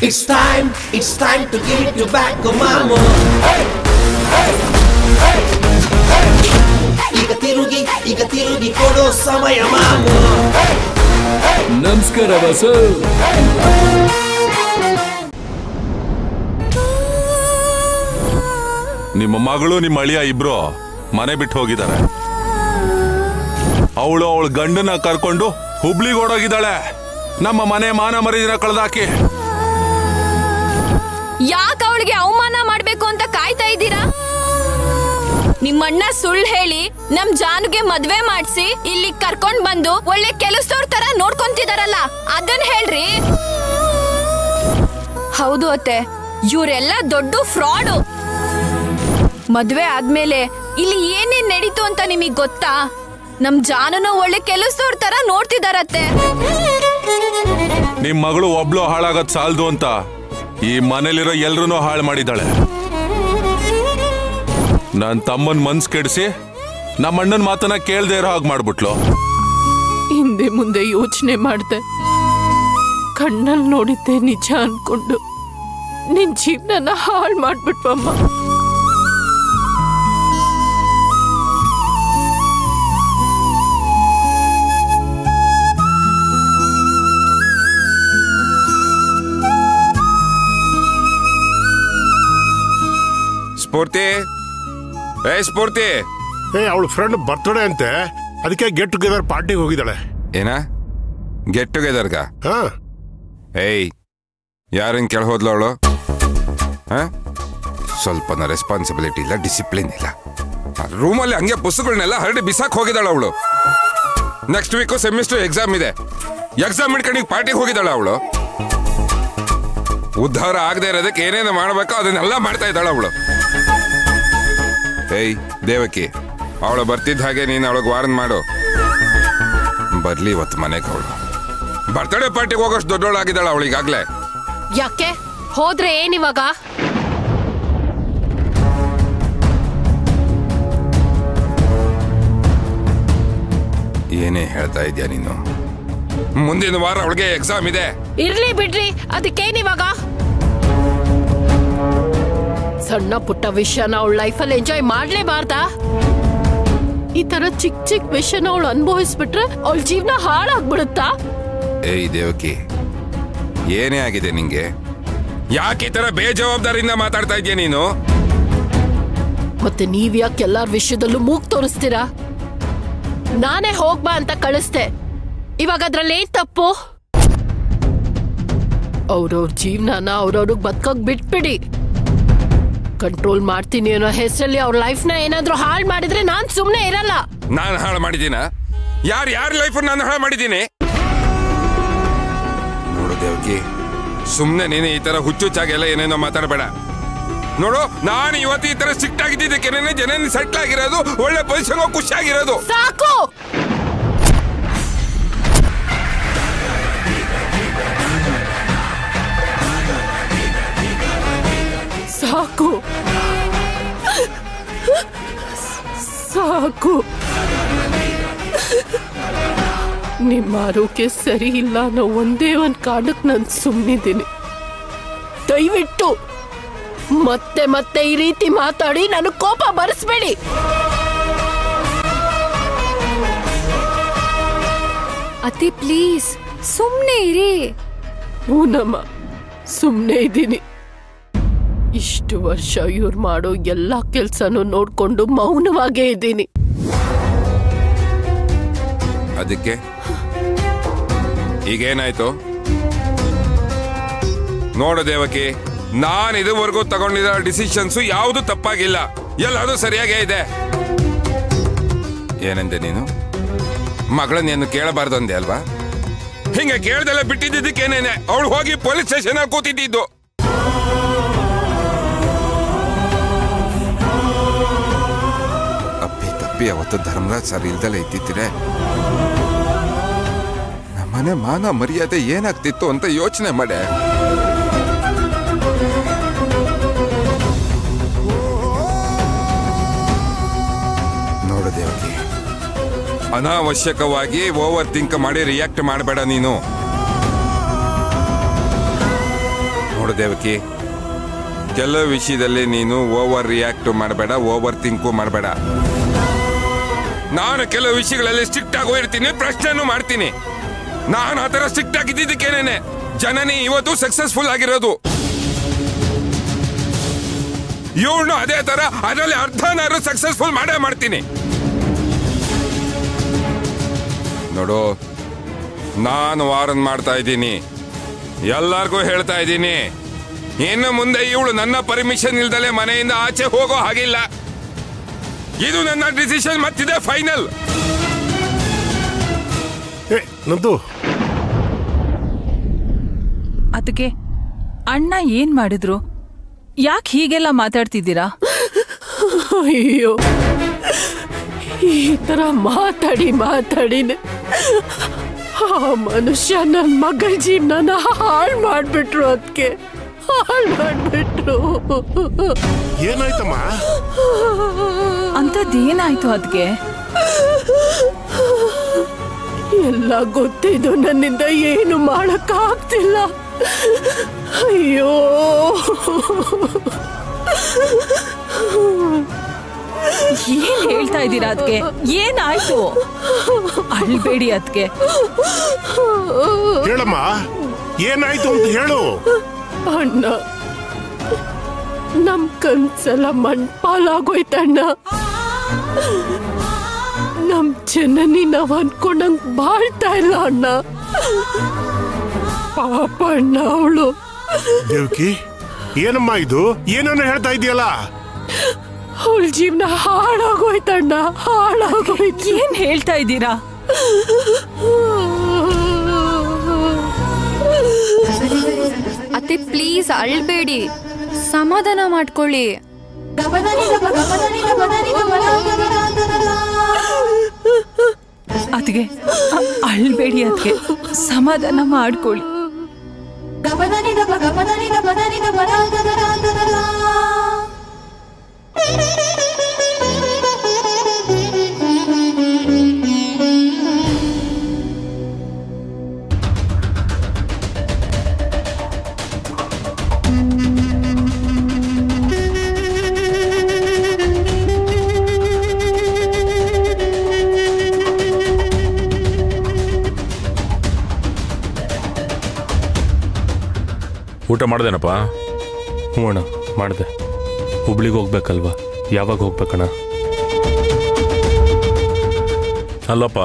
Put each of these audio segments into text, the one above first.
It's time, it's time to give it you back, oh mama. ಈಗ ತಿರುಗಿ ಈಗ ತಿರುಗಿ ಕೊಡೋ ಸಮಯ ಮಾಮ ನಮಸ್ಕಾರ ಬಸು. ನಿಮ್ಮ ಮಗಳು ನಿಮ್ಮ ಅಳಿಯ ಇಬ್ರು ಮನೆ ಬಿಟ್ಟು ಹೋಗಿದ್ದಾರೆ. ಅವಳು ಅವಳ ಗಂಡನ ಕರ್ಕೊಂಡು ಹುಬ್ಳಿಗೆ ಓಡೋಗಿದ್ದಾಳೆ. ನಮ್ಮ ಮನೆ ಮಾನ ಮರಿದಿನ ಕಳೆದಾಕಿ. ಯಾಕೆ ಅವಳಿಗೆ ಅವಮಾನ ಮಾಡ್ಬೇಕು ಅಂತ ಕಾಯ್ತಾ ಇದ್ದೀರಾ? ನಿಮ್ಮಣ್ಣ ಸುಳ್ಳು ಹೇಳಿ ನಮ್ ಜಾನುಗೆ ಮದ್ವೆ ಮಾಡಿಸಿ ಇಲ್ಲಿ ಕರ್ಕೊಂಡ್ ಬಂದು ಒಳ್ಳೆ ಕೆಲಸದವ್ರ ತರ ನೋಡ್ಕೊಂತಿದಾರಲ್ಲ, ಅದನ್ ಹೇಳ್ರಿ. ಹೌದು ಅತ್ತೆ, ಇವರೆಲ್ಲ ದೊಡ್ಡ ಫ್ರಾಡು. ಮದ್ವೆ ಆದ್ಮೇಲೆ ಇಲ್ಲಿ ಏನೇನ್ ನಡೀತು ಅಂತ ನಿಮಗ್ ಗೊತ್ತಾ? ನಮ್ ಜಾನುನು ಒಳ್ಳೆ ಕೆಲಸದವ್ರ ತರ ನೋಡ್ತಿದಾರತ್ತೆ. ನಿಮ್ ಮಗಳು ಒಬ್ಳು ಹಾಳಾಗದ್ ಸಾಲದು ಅಂತ. ಈ ಮನೇಲಿರೋ ಎಲ್ರೂ ಹಾಳು ಮಾಡಿದ್ದಾಳೆ. ನನ್ನ ತಮ್ಮನ ಮನ್ಸ್ ಕೆಡಿಸಿ ನಮ್ಮ ಅಣ್ಣನ ಮಾತನ್ನ ಕೇಳ್ದೆ ಇರೋ ಹಾಗೆ ಮಾಡ್ಬಿಟ್ಲು. ಹಿಂದೆ ಮುಂದೆ ಯೋಚನೆ ಮಾಡ್ದೆ. ಕಣ್ಣಲ್ಲಿ ನೋಡಿದ್ದೆ ನಿಜ ಅನ್ಕೊಂಡು. ನಿನ್ ಜೀವನ ಹಾಳು ಮಾಡ್ಬಿಟ್ವಮ್ಮ. ಸ್ಫೂರ್ತಿ. ಏ ಸ್ಫೂರ್ತಿ. ಏ ಅವಳ ಫ್ರೆಂಡ್ ಬರ್ತ್ಡೇ ಅಂತೆ. ಅದಕ್ಕೆ ಗೆಟ್ ಟುಗೆದರ್ ಪಾರ್ಟಿಗೆ ಹೋಗಿದ್ದಾಳೆ. ಏನ? ಗೆಟ್ ಟುಗೆದರ್ಗ ಹಾ. ಏಯ್ ಯಾರನ್ ಕೇಳ ಹೋದ್ಲು ಅವಳು? ಸ್ವಲ್ಪನ ರೆಸ್ಪಾನ್ಸಿಬಿಲಿಟಿ ಇಲ್ಲ ಡಿಸಿಪ್ಲಿನ್ ಇಲ್ಲ. ರೂಮಲ್ಲಿ ಹಂಗೆ ಪುಸ್ತಕಗಳನ್ನೆಲ್ಲ ಹರಡಿ ಬಿಸಾಕ್ ಹೋಗಿದ್ದಾಳೆ ಅವಳು. ನೆಕ್ಸ್ಟ್ ವೀಕು ಸೆಮಿಸ್ಟರ್ ಎಕ್ಸಾಮ್ ಇದೆ. ಎಕ್ಸಾಮ್ ಇಟ್ಕೊಂಡು ಪಾರ್ಟಿಗೆ ಹೋಗಿದ್ದಾಳೆ ಅವಳು. ಉದ್ಧಾರ ಆಗದೆ ಇರೋದಕ್ಕೆ ಏನೇನು ಮಾಡಬೇಕೋ ಅದನ್ನೆಲ್ಲ ಮಾಡ್ತಾ ಇದ್ದಾಳ ಅವಳು. ಏಯ್ ದೇವಕಿ ಅವಳು ಬರ್ತಿದ್ದ ಹಾಗೆ ನೀನು ಅವಳಿಗೆ ವಾರನ್ ಮಾಡು. ಬರ್ಲಿ ಇವತ್ತು ಮನೆಗೆ ಅವಳು. ಬರ್ತಡೇ ಪಾರ್ಟಿಗೆ ಹೋಗೋಷ್ಟು ದೊಡ್ಡವಳಾಗಿದ್ದಾಳ ಅವಳಿಗಾಗ್ಲೇ ಯಾಕೆ? ಹೋದ್ರೆ ಏನಿವಾಗ ಏನೇ ಹೇಳ್ತಾ ಇದ್ಯಾ ನೀನು? ಮುಂದಿನ ವಾರ ಅವಳಿಗೆ ಎಕ್ಸಾಮ್ ಇದೆ. ಇರ್ಲಿ ಬಿಡ್ರಿ ಅದಕ್ಕೇನಿವಾಗ ಸಣ್ಣ ಪುಟ್ಟ ವಿಷಯನ ಅವಳ ಲೈಫಲ್ಲಿ ಎಂಜಾಯ್ ಮಾಡ್ಲೇಬಾರ್ದಾ? ಈ ತರ ಚಿಕ್ಕ ಚಿಕ್ಕ ವಿಷಯನ ಅವಳು ಅನುಭವಿಸ್ಬಿಟ್ರೆ ಅವಳ ಜೀವನ ಹಾಳಾಗ್ಬಿಡುತ್ತಾ? ಏಯ್ ದೇವಕಿ ಏನೇ ಆಗಿದೆ ನಿಂಗೆ? ಯಾಕೆ ಈ ತರ ಬೇಜವಾಬ್ದಾರಿಯಿಂದ ಮಾತಾಡ್ತಾ ಇದೀಯ ನೀನು? ಮತ್ತೆ ನೀವ್ ಯಾಕೆ ಎಲ್ಲಾರ್ ವಿಷಯದಲ್ಲೂ ಮೂಗ್ ತೋರಿಸ್ತೀರಾ? ನಾನೇ ಹೋಗ್ಬಾ ಅಂತ ಕಳಿಸ್ದೆ. ಇವಾಗ ಅದ್ರಲ್ಲಿ ಏನ್ ತಪ್ಪು? ಅವ್ರವ್ರ ಜೀವನನ ಅವ್ರವ್ರಿಗೆ ಬದುಕೋಕ್ ಬಿಟ್ಬಿಡಿ. ಕಂಟ್ರೋಲ್ ಮಾಡ್ತೀನಿ ಅನ್ನೋ ಹೆಸರಲ್ಲಿ ಅವ್ರ ಲೈಫ್ನ ಏನಾದ್ರೂ ಹಾಳು ಮಾಡಿದ್ರೆ ನಾನ್ ಸುಮ್ನೆ ಇರಲ್ಲ. ನಾನು ಹಾಳು ಮಾಡಿದ್ದೀನ? ಯಾರು ಯಾರ ಲೈಫ್ ನಾನು ಹಾಳು ಮಾಡಿದ್ದೀನಿ? ನೋಡು ದೇವಕಿ ಸುಮ್ಮನೆ ನೀನು ಈ ತರ ಹುಚ್ಚುಚ್ಚಾಗೆಲ್ಲ ಏನೇನೋ ಮಾತಾಡಬೇಡ. ನೋಡು ನಾನು ಇವತ್ತು ಈ ತರ ಸ್ಟ್ರಿಕ್ಟ್ ಆಗಿದ್ದಕ್ಕೆ ಜನ ಸೆಟ್ಲ್ ಆಗಿರೋದು ಒಳ್ಳೆ ಪೊಸಿಷನ್ ಖುಷಿಯಾಗಿರೋದು. ಸಾಕು! ಸಾಕು. ಸಾಕು. ನಿಮ್ಮ ಆರೋಗ್ಯ ಸರಿ ಇಲ್ಲ ಅನ್ನೋ ಒಂದೇ ಒಂದ್ ಕಾರಣಕ್ಕೆ ನಾನು ಸುಮ್ಮನಿದ್ದೀನಿ ದಯವಿಟ್ಟು ಮತ್ತೆ ಮತ್ತೆ ಈ ರೀತಿ ಮಾತಾಡಿ ನನಗೆ ಕೋಪ ಬರೆಸ್ಬೇಡಿ. ಅತಿ ಪ್ಲೀಸ್ ಸುಮ್ಮನೆ ಇರಿ. ಹೂನಮ್ಮ ಸುಮ್ಮನೆ ಇದ್ದೀನಿ. ಇಷ್ಟು ವರ್ಷ ಇವ್ರು ಮಾಡೋ ಎಲ್ಲ ಕೆಲ್ಸನೂ ನೋಡ್ಕೊಂಡು ಮೌನವಾಗೇ ಇದ್ದೀನಿ. ಅದಕ್ಕೆ? ಈಗೇನಾಯ್ತು? ನೋಡು ದೇವಕಿ, ನಾನು ಇದುವರೆಗೂ ತಗೊಂಡಿರೋ ಡಿಸಿಷನ್ಸು ಯಾವುದು ತಪ್ಪಾಗಿಲ್ಲ. ಎಲ್ಲದೂ ಸರಿಯಾಗೇ ಇದೆ. ಏನಂದೆ ನೀನು? ಮಗಳನ್ನೇನು ಕೇಳಬಾರ್ದು ಅಂದೆ ಅಲ್ವಾ? ಹಿಂಗೆ ಕೇಳ್ದೆಲ್ಲ ಬಿಟ್ಟಿದ್ದಕ್ಕೇನೇನೆ ಅವಳು ಹೋಗಿ ಪೊಲೀಸ್ ಸ್ಟೇಷನ್ ಕೂತಿದ್ದು ಅಪ್ಪಿ ಅವತ್ತು ಧರ್ಮರಾಜ್ ಸರ್ ಇಲ್ದಲೇ ಇದ್ದಿದ್ರೆ ನಮ್ಮನೆ ಮಾನ ಮರ್ಯಾದೆ ಏನಾಗ್ತಿತ್ತು ಅಂತ ಯೋಚನೆ ಮಾಡೆ. ನೋಡು ಅನಾವಶ್ಯಕವಾಗಿ ಓವರ್ ಥಿಂಕ್ ಮಾಡಿ, ರಿಯಾಕ್ಟ್ ಮಾಡಬೇಡ ನೀನು. ನೋಡು ದೇವಕಿ, ಕೆಲವು ವಿಷಯದಲ್ಲಿ ನೀನು ಓವರ್ ರಿಯಾಕ್ಟ್ ಮಾಡಬೇಡ, ಓವರ್ ಥಿಂಕು ಮಾಡಬೇಡ. ನಾನು ಕೆಲವು ವಿಷಯಗಳಲ್ಲಿ ಸ್ಟ್ರಿಕ್ಟ್ ಆಗಿ ಹೋಗಿರ್ತೀನಿ ಪ್ರಶ್ನೆನೂ ಮಾಡ್ತೀನಿ. ನಾನು ಆ ಥರ ಸ್ಟ್ರಿಕ್ಟ್ ಆಗಿದ್ದಕ್ಕೇನೇನೆ ಜನನೇ ಇವತ್ತು ಸಕ್ಸಸ್ಫುಲ್ ಆಗಿರೋದು. ಇವಳು ಅದೇ ತರ ಅದರಲ್ಲಿ ಅರ್ಧನಾರು ಸಕ್ಸಸ್ಫುಲ್ ಮಾಡೇ ಮಾಡ್ತೀನಿ. ನೋಡು, ನಾನು ವಾರನ್ ಮಾಡ್ತಾ ಇದ್ದೀನಿ. ಎಲ್ಲರಿಗೂ ಹೇಳ್ತಾ ಇದ್ದೀನಿ. ಇನ್ನು ಮುಂದೆ ಇವಳು ನನ್ನ ಪರ್ಮಿಷನ್ ಇಲ್ದಲೆ ಮನೆಯಿಂದ ಆಚೆ ಹೋಗೋ ಹಾಗಿಲ್ಲ. ಇದು ನನ್ನ ಡಿಸಿಷನ್ ಮತ್ತಿದೆ ಫೈನಲ್ ಏ ನಂದು. ಅದಕ್ಕೆ ಅಣ್ಣ ಏನ್ ಮಾಡಿದ್ರು? ಯಾಕೆ ಹೀಗೆಲ್ಲ ಮಾತಾಡ್ತಿದ್ದೀರಾ? ಅಯ್ಯೋ ಈ ತರ ಮಾತಾಡಿ ಮಾತಾಡಿನ. ಆ ಮನುಷ್ಯ ನನ್ನ ಮಗಳ ಜೀವನ ಹಾಳು ಮಾಡ್ಬಿಟ್ರು ಅದಕ್ಕೆ ಹಾಳು ಮಾಡ್ಬಿಟ್ರು. ಏನಾಯ್ತಮ್ಮ? ಅಂತದ್ದೇನಾಯ್ತು ಅದಕ್ಕೆ ಎಲ್ಲ ಗೊತ್ತಿದ್ದು ನನ್ನಿಂದ ಏನು ಮಾಡಕ್ಕಾಗ್ತಿಲ್ಲ. ಅಯ್ಯೋ. ಏನ್ ಹೇಳ್ತಾ ಇದ್ದೀರಾ ಅದಕ್ಕೆ ಏನಾಯ್ತು? ಅಳ್ಬೇಡಿ ಅದಕ್ಕೆ ಹೇಳಮ್ಮ ಏನಾಯ್ತು ಅಂತ ಹೇಳು. ಅಣ್ಣ ನಮ್ ಕನ್ಸೆಲ್ಲ ಮಣ್ಪಾಲಾಗೋಯ್ತಣ್ಣ. ನಮ್ ಚೆನ್ನನಿ ನಾವ್ ಅನ್ಕೊಂಡಂಗ್ ಬಾಳ್ತಾ ಇಲ್ಲ ಅಣ್ಣ. ಪಾಪ ಅಣ್ಣ ಅವಳು. ದೇವಕಿ ಏನಮ್ಮ ಇದು? ಏನನ್ನ ಹೇಳ್ತಾ ಇದೆಯಲ್ಲ? ಅವಳ ಜೀವನ ಹಾಳಾಗೋಯ್ತಣ್ಣ ಹಾಳಾಗೋಯ್ತು. ಏನ್ ಹೇಳ್ತಾ ಇದ್ದೀರಾ? ಅತ್ತೆ ಪ್ಲೀಸ್ ಅಳ್ಬೇಡಿ. ಸಮಾಧಾನ ಮಾಡ್ಕೊಳ್ಳಿ. ಅದಕ್ಕೆ ಅಳ್ಬೇಡಿ ಅದಕ್ಕೆ ಸಮಾಧಾನ ಮಾಡ್ಕೊಳ್ಳಿ. ಊಟ ಮಾಡ್ದೇನಪ್ಪ? ಹ್ಞೂ ಅಣ್ಣ ಮಾಡಿದೆ. ಹುಬ್ಳಿಗೆ ಹೋಗ್ಬೇಕಲ್ವಾ? ಯಾವಾಗ ಹೋಗ್ಬೇಕಣ್ಣ? ಅಲ್ಲಪ್ಪ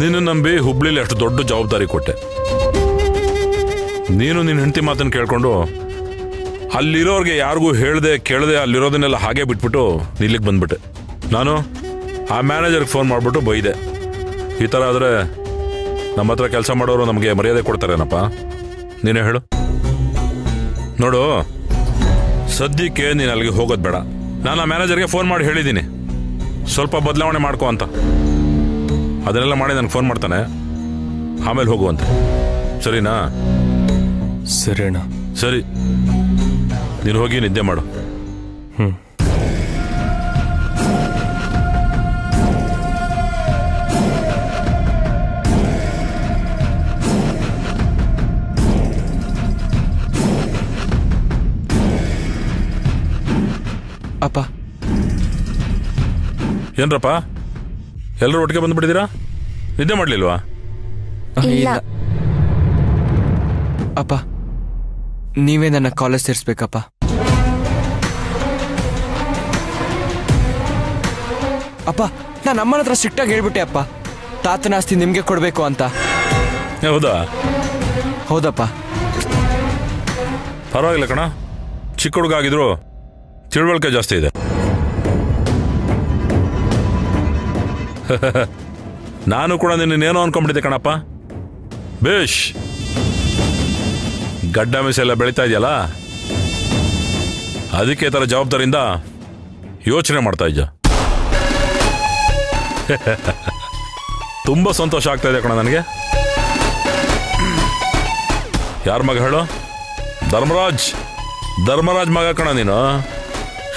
ನೀನು ನಂಬಿ ಹುಬ್ಳಿಲಿ ಅಷ್ಟು ದೊಡ್ಡ ಜವಾಬ್ದಾರಿ ಕೊಟ್ಟೆ. ನೀನು ನಿನ್ನ ಹೆಂಡತಿ ಮಾತನ್ನು ಕೇಳ್ಕೊಂಡು ಅಲ್ಲಿರೋರಿಗೆ ಯಾರಿಗೂ ಹೇಳ್ದೆ ಕೇಳದೆ ಅಲ್ಲಿರೋದನ್ನೆಲ್ಲ ಹಾಗೆ ಬಿಟ್ಬಿಟ್ಟು ಇಲ್ಲಿಗೆ ಬಂದ್ಬಿಟ್ಟೆ. ನಾನು ಆ ಮ್ಯಾನೇಜರ್ಗೆ ಫೋನ್ ಮಾಡಿಬಿಟ್ಟು ಬೈದೆ. ಈ ಥರ ಆದರೆ ನಮ್ಮ ಹತ್ರ ಕೆಲಸ ಮಾಡೋರು ನಮಗೆ ಮರ್ಯಾದೆ ಕೊಡ್ತಾರೇನಪ್ಪ? ನೀನೇ ಹೇಳು. ನೋಡು ಸದ್ಯಕ್ಕೆ ನೀನು ಅಲ್ಲಿಗೆ ಹೋಗೋದು ಬೇಡ. ನಾನು ಆ ಮ್ಯಾನೇಜರ್ಗೆ ಫೋನ್ ಮಾಡಿ ಹೇಳಿದ್ದೀನಿ ಸ್ವಲ್ಪ ಬದಲಾವಣೆ ಮಾಡ್ಕೋ ಅಂತ. ಅದನ್ನೆಲ್ಲ ಮಾಡಿ ನನಗೆ ಫೋನ್ ಮಾಡ್ತಾನೆ. ಆಮೇಲೆ ಹೋಗುವಂತ ಸರಿನಾ? ಸರಿ ಅಣ್ಣ. ಸರಿ. ನೀನು ಹೋಗಿ ನಿದ್ದೆ ಮಾಡು. ಹ್ಞೂ ಅಪ್ಪ. ಏನ್ರಪ್ಪ? ಎಲ್ಲರೂ ಒಟ್ಟಿಗೆ ಬಂದ್ಬಿಟ್ಟಿದ್ದೀರಾ? ನಿದ್ದೆ ಮಾಡ್ಲಿಲ್ವಾ? ಇಲ್ಲ. ಅಪ್ಪ ನೀವೇ ನನ್ನ ಕಾಲೇಜ್ ಸೇರಿಸ್ಬೇಕಪ್ಪ. ಅಪ್ಪ ನಾನು ಅಮ್ಮನ ಹತ್ರ ಸ್ಟ್ರಿಕ್ಟಾಗಿ ಹೇಳ್ಬಿಟ್ಟೆ ಅಪ್ಪ. ತಾತನ ಆಸ್ತಿ ನಿಮಗೆ ಕೊಡಬೇಕು ಅಂತ. ಹೌದಾ? ಹೌದಪ್ಪ. ಪರವಾಗಿಲ್ಲ ಕಣ. ಚಿಕ್ಕ ಹುಡುಗ ಆಗಿದ್ರು ತಿಳುವಳಿಕೆ ಜಾಸ್ತಿ ಇದೆ. ನಾನು ಕೂಡ ನಿನ್ನೇನೋ ಅನ್ಕೊಂಡ್ಬಿಟ್ಟಿದ್ದೆ ಕಣಪ್ಪ. ಬೇಷ್! ಗಡ್ಡ ಮೀಸೆಲ್ಲ ಬೆಳೀತಾ ಇದೆಯಲ್ಲ? ಅದಕ್ಕೆ ತರ ಜವಾಬ್ದಾರಿಯಿಂದ ಯೋಚನೆ ಮಾಡ್ತಾ ಇದ್ದ ತುಂಬ ಸಂತೋಷ ಆಗ್ತಾ ಇದೆ ಕಣ ನನಗೆ. ಯಾರ ಮಗ ಹೇಳು? ಧರ್ಮರಾಜ್. ಧರ್ಮರಾಜ್ ಮಗ ಕಣ ನೀನು.